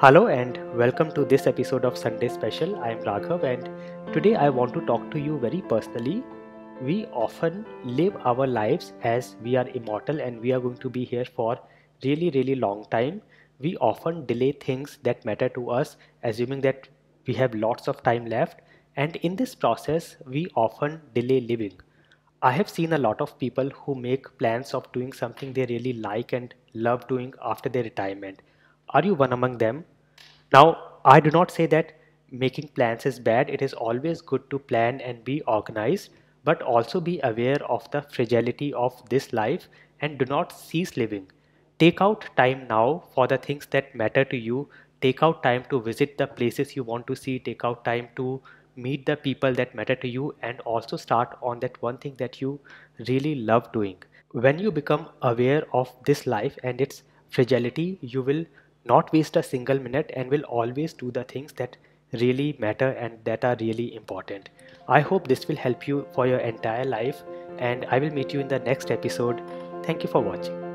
Hello and welcome to this episode of Sunday Special. I am Raghav and today I want to talk to you very personally. We often live our lives as we are immortal and we are going to be here for really really long time. We often delay things that matter to us assuming that we have lots of time left and in this process we often delay living. I have seen a lot of people who make plans of doing something they really like and love doing after their retirement are you one among them? Now, I do not say that making plans is bad. It is always good to plan and be organized, but also be aware of the fragility of this life and do not cease living. Take out time now for the things that matter to you. Take out time to visit the places you want to see. Take out time to meet the people that matter to you and also start on that one thing that you really love doing. When you become aware of this life and its fragility, you will not waste a single minute and will always do the things that really matter and that are really important. I hope this will help you for your entire life and I will meet you in the next episode. Thank you for watching.